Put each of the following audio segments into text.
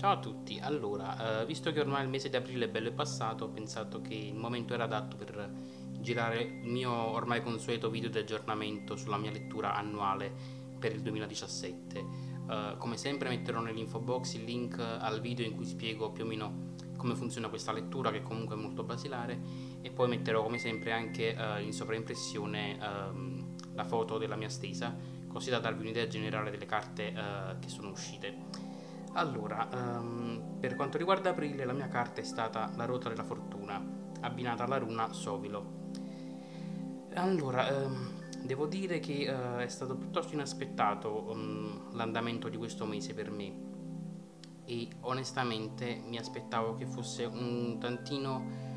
Ciao a tutti, allora, eh, visto che ormai il mese di aprile è bello e passato, ho pensato che il momento era adatto per girare il mio ormai consueto video di aggiornamento sulla mia lettura annuale per il 2017. Eh, come sempre metterò nell'info box il link al video in cui spiego più o meno come funziona questa lettura che comunque è molto basilare e poi metterò come sempre anche eh, in sovraimpressione ehm, la foto della mia stesa così da darvi un'idea generale delle carte eh, che sono uscite. Allora, um, per quanto riguarda aprile, la mia carta è stata la ruota della fortuna, abbinata alla runa Sovilo. Allora, um, devo dire che uh, è stato piuttosto inaspettato um, l'andamento di questo mese per me e onestamente mi aspettavo che fosse un tantino,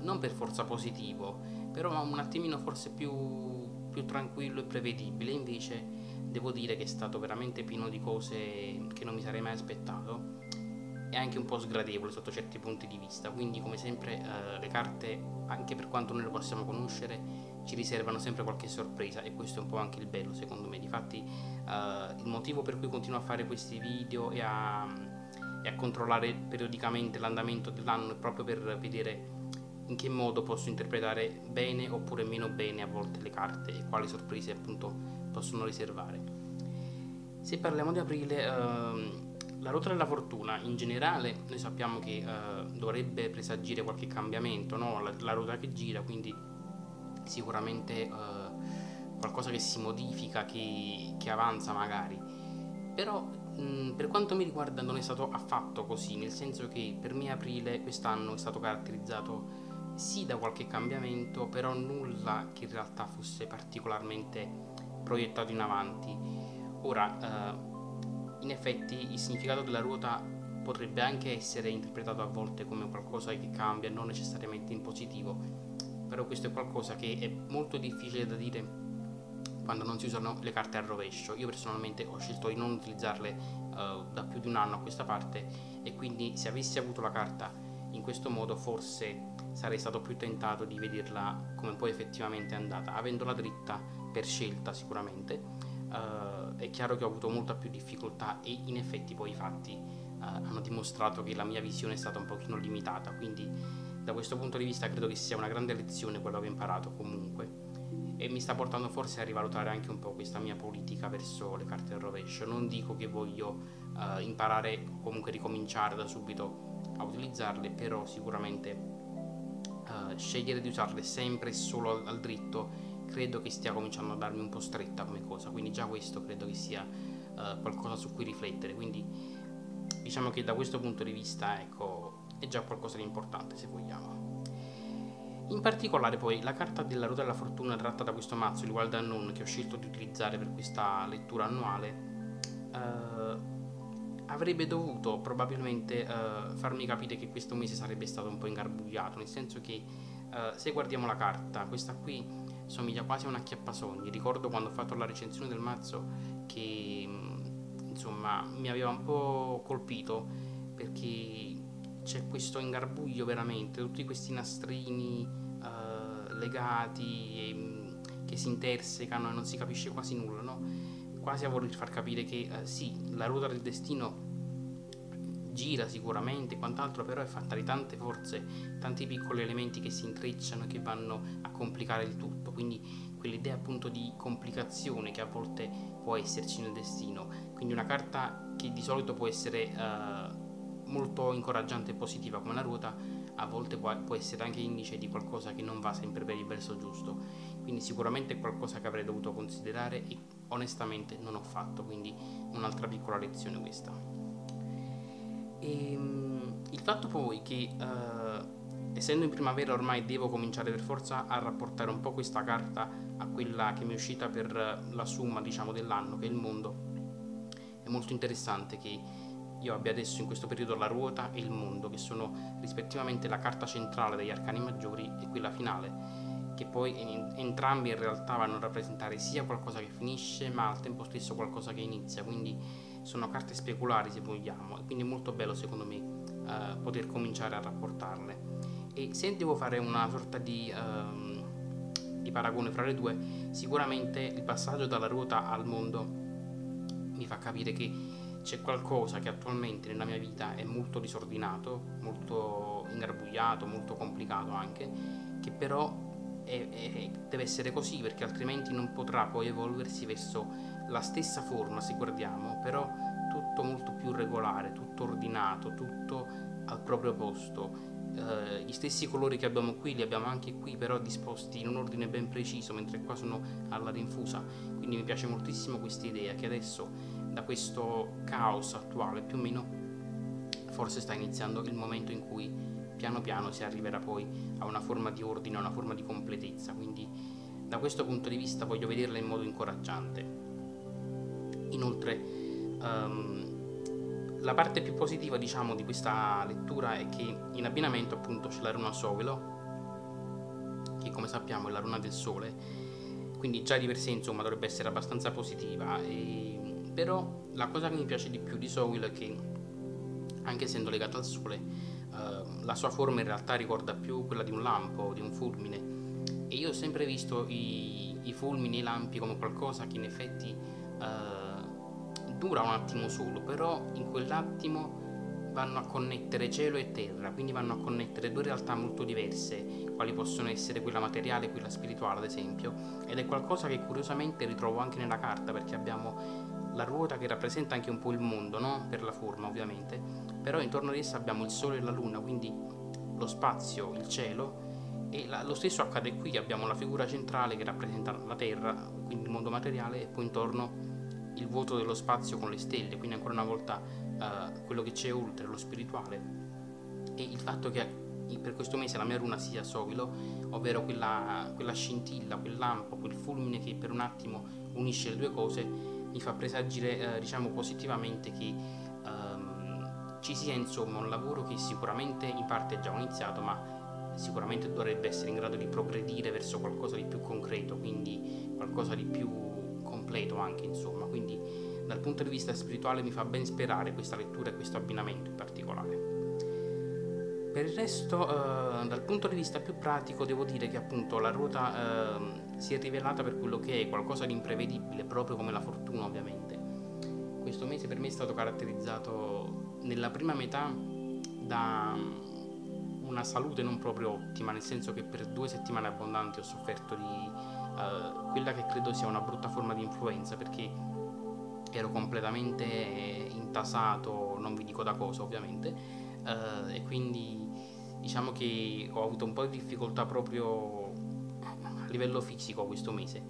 non per forza positivo, però un attimino forse più, più tranquillo e prevedibile, invece devo dire che è stato veramente pieno di cose che non mi sarei mai aspettato e anche un po' sgradevole sotto certi punti di vista. Quindi, come sempre, eh, le carte, anche per quanto noi le possiamo conoscere, ci riservano sempre qualche sorpresa e questo è un po' anche il bello, secondo me. Difatti, eh, il motivo per cui continuo a fare questi video e a, e a controllare periodicamente l'andamento dell'anno è proprio per vedere in che modo posso interpretare bene oppure meno bene a volte le carte e quali sorprese appunto possono riservare. Se parliamo di aprile, ehm, la ruota della fortuna in generale noi sappiamo che eh, dovrebbe presagire qualche cambiamento, no? la, la, ruota che gira, quindi sicuramente eh, qualcosa che si modifica, che, che avanza magari. Però mh, per quanto mi riguarda non è stato affatto così, nel senso che per me aprile quest'anno è stato caratterizzato sì da qualche cambiamento, però nulla che in realtà fosse particolarmente proiettato in avanti. Ora, eh, in effetti il significato della ruota potrebbe anche essere interpretato a volte come qualcosa che cambia, non necessariamente in positivo, però questo è qualcosa che è molto difficile da dire quando non si usano le carte al rovescio. Io personalmente ho scelto di non utilizzarle uh, da più di un anno a questa parte e quindi se avessi avuto la carta in questo modo forse sarei stato più tentato di vederla come poi effettivamente è andata. Avendola dritta per scelta sicuramente, uh, è chiaro che ho avuto molta più difficoltà e in effetti poi i fatti uh, hanno dimostrato che la mia visione è stata un pochino limitata, quindi da questo punto di vista credo che sia una grande lezione quello che ho imparato comunque. E mi sta portando forse a rivalutare anche un po' questa mia politica verso le carte del rovescio. Non dico che voglio uh, imparare o comunque ricominciare da subito a utilizzarle, però sicuramente scegliere di usarle sempre e solo al, al dritto credo che stia cominciando a darmi un po' stretta come cosa, quindi già questo credo che sia uh, qualcosa su cui riflettere, quindi diciamo che da questo punto di vista ecco, è già qualcosa di importante se vogliamo. In particolare poi la carta della ruota della fortuna tratta da questo mazzo, il Wild Unknown, che ho scelto di utilizzare per questa lettura annuale, uh, avrebbe dovuto probabilmente uh, farmi capire che questo mese sarebbe stato un po' ingarbugliato, nel senso che uh, se guardiamo la carta, questa qui somiglia quasi a una chiappasogni. Ricordo quando ho fatto la recensione del mazzo che mm, insomma mi aveva un po' colpito perché c'è questo ingarbuglio veramente, tutti questi nastrini uh, legati e, mm, che si intersecano e non si capisce quasi nulla, no? Quasi a voler far capire che uh, sì, la ruota del destino gira sicuramente, quant'altro, però è fatta di tante forze, tanti piccoli elementi che si intrecciano e che vanno a complicare il tutto. Quindi quell'idea appunto di complicazione che a volte può esserci nel destino. Quindi una carta che di solito può essere uh, molto incoraggiante e positiva come la ruota, a volte può, può, essere anche indice di qualcosa che non va sempre per il verso giusto. Quindi sicuramente è qualcosa che avrei dovuto considerare e onestamente non ho fatto. Quindi un'altra piccola lezione questa. E, ehm, il fatto poi che uh, essendo in primavera ormai devo cominciare per forza a rapportare un po' questa carta a quella che mi è uscita per la summa diciamo dell'anno che è il mondo. È molto interessante che io abbia adesso in questo periodo la ruota e il mondo che sono rispettivamente la carta centrale degli arcani maggiori e quella finale che poi entrambi in realtà vanno a rappresentare sia qualcosa che finisce ma al tempo stesso qualcosa che inizia. Quindi sono carte speculari se vogliamo e quindi è molto bello secondo me uh, poter cominciare a rapportarle. E se devo fare una sorta di, uh, di paragone fra le due sicuramente il passaggio dalla ruota al mondo mi fa capire che c'è qualcosa che attualmente nella mia vita è molto disordinato, molto ingarbugliato, molto complicato anche, che però è, è, deve essere così perché altrimenti non potrà poi evolversi verso la stessa forma se guardiamo, però tutto molto più regolare, tutto ordinato, tutto al proprio posto. Uh, gli stessi colori che abbiamo qui li abbiamo anche qui però disposti in un ordine ben preciso mentre qua sono alla rinfusa quindi mi piace moltissimo questa idea che adesso da questo caos attuale più o meno forse sta iniziando il momento in cui piano piano si arriverà poi a una forma di ordine, a una forma di completezza, quindi da questo punto di vista voglio vederla in modo incoraggiante. Inoltre um, la parte più positiva diciamo di questa lettura è che in abbinamento appunto c'è la runa Sovelo che come sappiamo è la runa del sole. Quindi già di per sé insomma dovrebbe essere abbastanza positiva. E però la cosa che mi piace di più di Soul è che anche essendo legato al sole la sua forma in realtà ricorda più quella di un lampo, di un fulmine. E io ho sempre visto i, i fulmini e i lampi come qualcosa che in effetti uh, dura un attimo solo però in quell'attimo vanno a connettere cielo e terra, quindi vanno a connettere due realtà molto diverse, quali possono essere quella materiale e quella spirituale, ad esempio, ed è qualcosa che curiosamente ritrovo anche nella carta, perché abbiamo la ruota che rappresenta anche un po' il mondo, no? per la forma ovviamente, però intorno ad essa abbiamo il Sole e la Luna, quindi lo spazio, il cielo, e la, lo stesso accade qui, abbiamo la figura centrale che rappresenta la Terra, quindi il mondo materiale, e poi intorno il vuoto dello spazio con le stelle, quindi ancora una volta uh, quello che c'è oltre, lo spirituale, e il fatto che per questo mese la mia runa sia Sovilo, ovvero quella, quella scintilla, quel lampo, quel fulmine che per un attimo unisce le due cose, mi fa presagire eh, diciamo positivamente che ehm, ci sia insomma un lavoro che sicuramente in parte è già iniziato ma sicuramente dovrebbe essere in grado di progredire verso qualcosa di più concreto quindi qualcosa di più completo anche insomma. Quindi dal punto di vista spirituale mi fa ben sperare questa lettura e questo abbinamento in particolare per il resto, eh, dal punto di vista più pratico, devo dire che appunto la ruota eh, si è rivelata per quello che è, qualcosa di imprevedibile, proprio come la fortuna ovviamente. Questo mese per me è stato caratterizzato nella prima metà da una salute non proprio ottima, nel senso che per due settimane abbondanti ho sofferto di eh, quella che credo sia una brutta forma di influenza, perché ero completamente intasato, non vi dico da cosa ovviamente, eh, e quindi diciamo che ho avuto un po' di difficoltà proprio a livello fisico questo mese.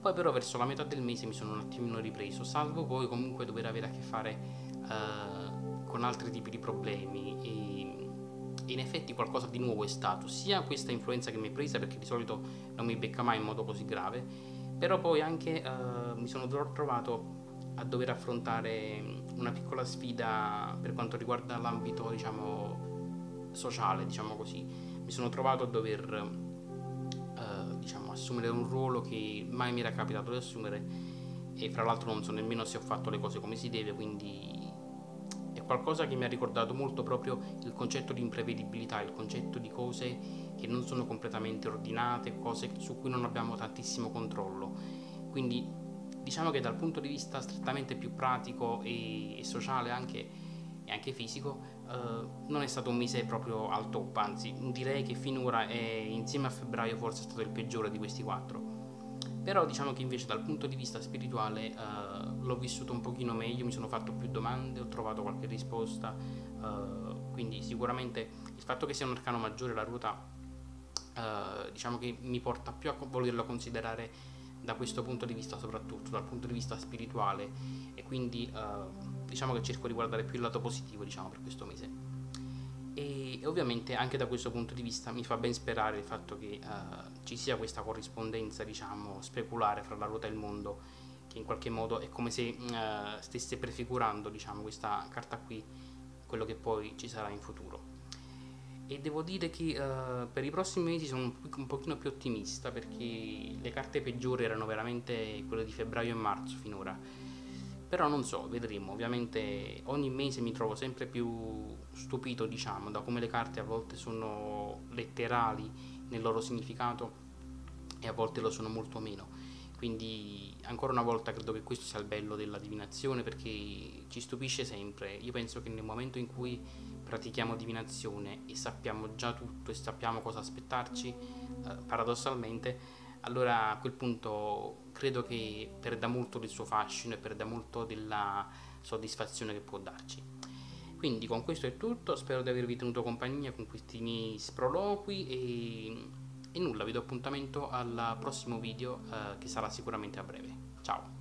Poi però verso la metà del mese mi sono un attimino ripreso, salvo poi comunque dover avere a che fare uh, con altri tipi di problemi e, in effetti qualcosa di nuovo è stato, sia questa influenza che mi è presa perché di solito non mi becca mai in modo così grave, però poi anche uh, mi sono trovato a dover affrontare una piccola sfida per quanto riguarda l'ambito diciamo sociale, diciamo così. Mi sono trovato a dover eh, diciamo, assumere un ruolo che mai mi era capitato di assumere e fra l'altro non so nemmeno se ho fatto le cose come si deve, quindi è qualcosa che mi ha ricordato molto proprio il concetto di imprevedibilità, il concetto di cose che non sono completamente ordinate, cose su cui non abbiamo tantissimo controllo. Quindi diciamo che dal punto di vista strettamente più pratico e, e sociale anche, e anche fisico eh, non è stato un mese proprio al top, anzi direi che finora è, insieme a febbraio forse è stato il peggiore di questi quattro. Però diciamo che invece dal punto di vista spirituale eh, l'ho vissuto un pochino meglio, mi sono fatto più domande, ho trovato qualche risposta, eh, quindi sicuramente il fatto che sia un arcano maggiore la ruota diciamo che mi porta più a volerlo considerare da questo punto di vista soprattutto, dal punto di vista spirituale e quindi uh, diciamo che cerco di guardare più il lato positivo diciamo per questo mese. E, e, ovviamente anche da questo punto di vista mi fa ben sperare il fatto che uh, ci sia questa corrispondenza diciamo speculare fra la ruota e il mondo che in qualche modo è come se uh, stesse prefigurando diciamo questa carta qui quello che poi ci sarà in futuro e devo dire che uh, per i prossimi mesi sono un, un pochino più ottimista perché le carte peggiori erano veramente quelle di febbraio e marzo finora però non so, vedremo ovviamente ogni mese mi trovo sempre più stupito diciamo da come le carte a volte sono letterali nel loro significato e a volte lo sono molto meno Quindi ancora una volta credo che questo sia il bello della divinazione perché ci stupisce sempre. Io penso che nel momento in cui pratichiamo divinazione e sappiamo già tutto e sappiamo cosa aspettarci, eh, paradossalmente, allora a quel punto credo che perda molto del suo fascino e perda molto della soddisfazione che può darci. Quindi con questo è tutto, spero di avervi tenuto compagnia con questi miei sproloqui e, e nulla, vi do appuntamento al prossimo video eh, che sarà sicuramente a breve. Ciao!